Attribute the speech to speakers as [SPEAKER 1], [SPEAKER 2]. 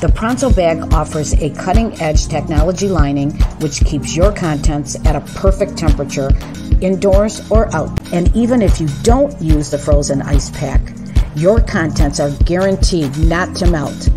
[SPEAKER 1] The Pranzo bag offers a cutting edge technology lining which keeps your contents at a perfect temperature indoors or out. And even if you don't use the frozen ice pack, your contents are guaranteed not to melt